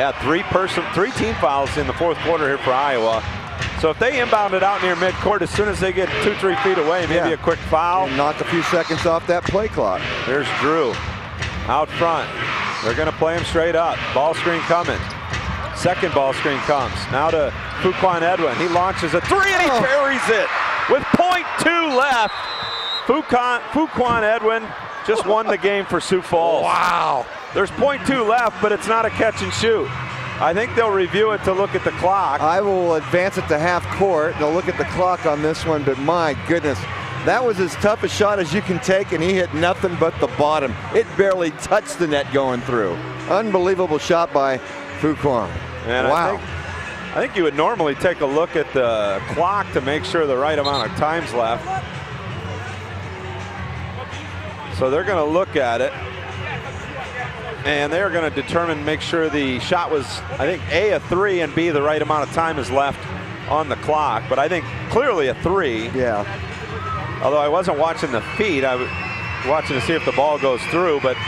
Yeah, three person, three team fouls in the fourth quarter here for Iowa. So if they inbound it out near midcourt, as soon as they get two, three feet away, maybe Yeah. a quick foul. And knock a few seconds off that play clock. There's Drew out front. They're going to play him straight up. Ball screen coming. Second ball screen comes. Now to Fuquan Edwin. He launches a three and he Oh. buries it with .2 left. Fuquan, Fuquan Edwin just won the game for Sioux Falls. Wow. There's .2 left, but it's not a catch and shoot. I think they'll review it to look at the clock. I will advance it to half court. They'll look at the clock on this one, but my goodness. That was as tough a shot as you can take, and he hit nothing but the bottom. It barely touched the net going through. Unbelievable shot by Fuquan. And I wow. think, I think you would normally take a look at the clock to make sure the right amount of time's left. So they're going to look at it. And they're going to determine, make sure the shot was, I think, A, a three, and B, the right amount of time is left on the clock. But I think clearly a three. yeah. Although I wasn't watching the feed, I was watching to see if the ball goes through. But